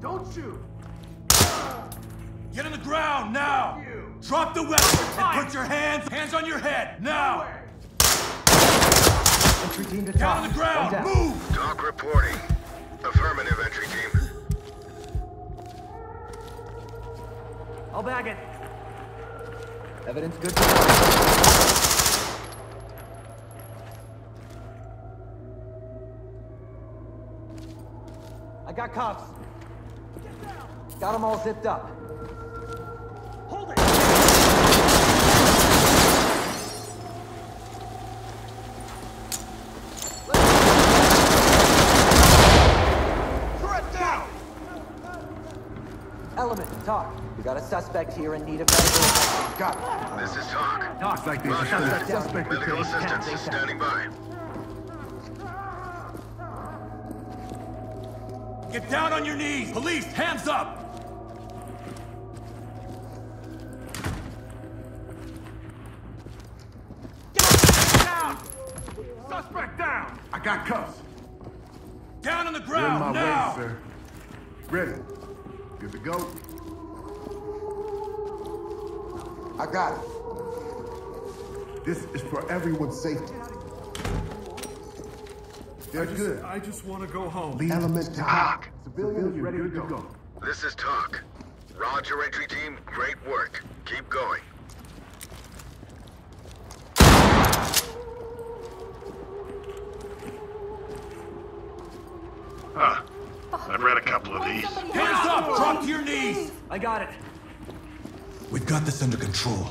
Don't shoot! Get on the ground, now! You. Drop the weapon and put your hands, hands on your head, now! Entry team to Down top. on the ground, move! TOC reporting. Affirmative, entry team. I'll bag it. Evidence good. I got cops. Got them all zipped up. Hold it! Threat down! Element, talk. We got a suspect here in need of medical attention. Got it. This is TOC. TOC. like there's a suspect Suspect Medical assistance is standing by. Get down on your knees! Police, hands up! Down! Suspect down! I got cuffs. Down on the You're in my ground, now! way, sir. Ready. Good to go. I got it. This is for everyone's safety. They're good. I just want to go home. Leave Element to TOC. Civilian is ready to go. This is TOC. Roger, entry team. Great work. Keep going. Huh. I've read a couple of these. Hands up! Drop to your knees! I got it. We've got this under control.